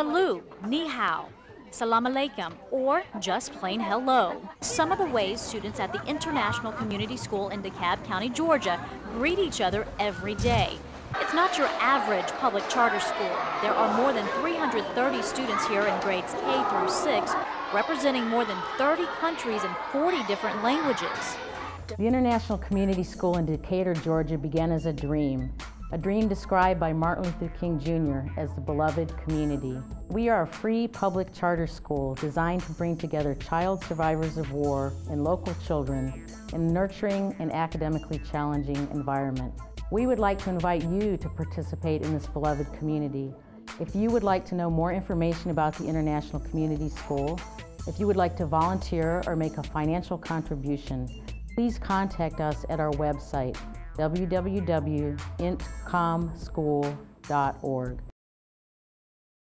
Salut, ni hao, salam alaikum, or just plain hello. Some of the ways students at the International Community School in DeKalb County, Georgia greet each other every day. It's not your average public charter school. There are more than 330 students here in grades K through 6, representing more than 30 countries and 40 different languages. The International Community School in Decatur, Georgia began as a dream, a dream described by Martin Luther King Jr. as the beloved community. We are a free public charter school designed to bring together child survivors of war and local children in nurturing and academically challenging environment. We would like to invite you to participate in this beloved community. If you would like to know more information about the International Community School, if you would like to volunteer or make a financial contribution, please contact us at our website, www.intcomschool.org.